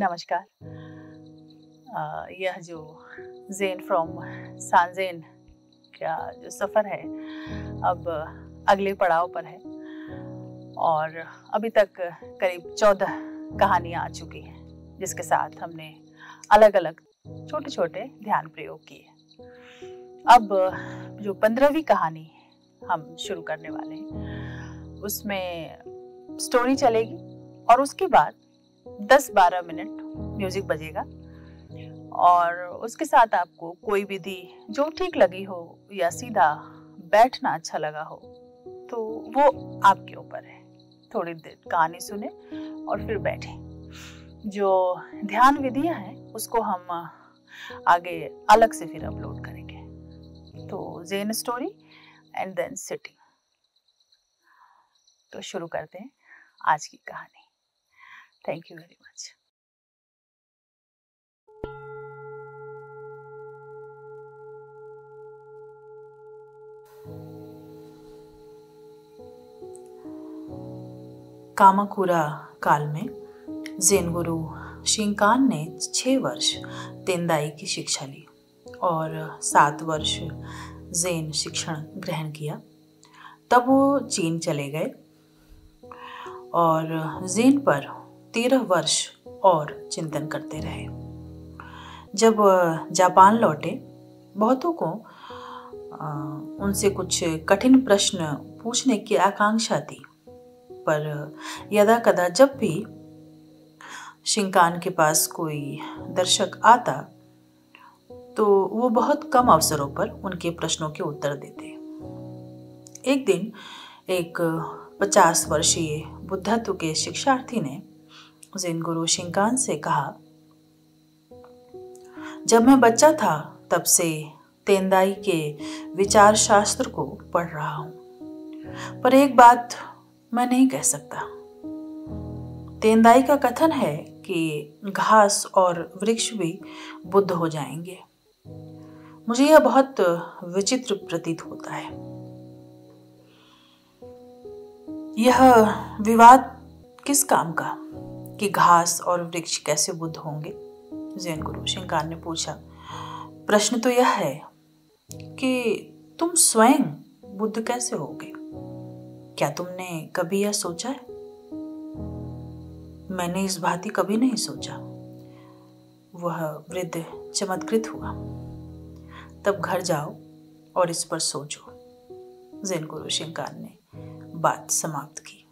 नमस्कार। यह जो जेन फ्रॉम सांजेन का जो सफ़र है, अब अगले पड़ाव पर है और अभी तक करीब चौदह कहानियाँ आ चुकी हैं, जिसके साथ हमने अलग अलग छोटे छोटे ध्यान प्रयोग किए। अब जो पंद्रहवीं कहानी हम शुरू करने वाले हैं, उसमें स्टोरी चलेगी और उसके बाद 10-12 मिनट म्यूज़िक बजेगा। और उसके साथ आपको कोई विधि जो ठीक लगी हो या सीधा बैठना अच्छा लगा हो तो वो आपके ऊपर है। थोड़ी देर कहानी सुने और फिर बैठे। जो ध्यान विधियाँ हैं, उसको हम आगे अलग से फिर अपलोड करेंगे। तो Zen story and then sitting तो शुरू करते हैं आज की कहानी। Thank you very much Kamakura काल में जैन गुरु शिंकान ने छः वर्ष तेंदाई की शिक्षा ली और सात वर्ष जैन शिक्षण ग्रहण किया। तब वो चीन चले गए और जैन पर तेरह वर्ष और चिंतन करते रहे। जब जापान लौटे, बहुतों को उनसे कुछ कठिन प्रश्न पूछने की आकांक्षा थी। पर यदा कदा जब भी शिंकान के पास कोई दर्शक आता तो वो बहुत कम अवसरों पर उनके प्रश्नों के उत्तर देते। एक दिन एक पचास वर्षीय बुद्धत्व के शिक्षार्थी ने जिन गुरु शिंकान से कहा, जब मैं बच्चा था, तब से तेंदाई के विचार शास्त्र को पढ़ रहा हूँ। पर एक बात मैं नहीं कह सकता। तेंदाई का कथन है कि घास और वृक्ष भी बुद्ध हो जाएँगे। मुझे यह बहुत विचित्र प्रतीत होता है। यह विवाद किस काम का? कि घास और वृक्ष कैसे बुद्ध होंगे? जैन गुरु शिंकार ने पूछा, प्रश्न तो यह है कि तुम स्वयं बुद्ध कैसे होगे? क्या तुमने कभी यह सोचा है? मैंने इस भांति कभी नहीं सोचा। वह वृद्ध चमत्कृत हुआ। तब घर जाओ और इस पर सोचो। जैन गुरु शिंकार ने बात समाप्त की।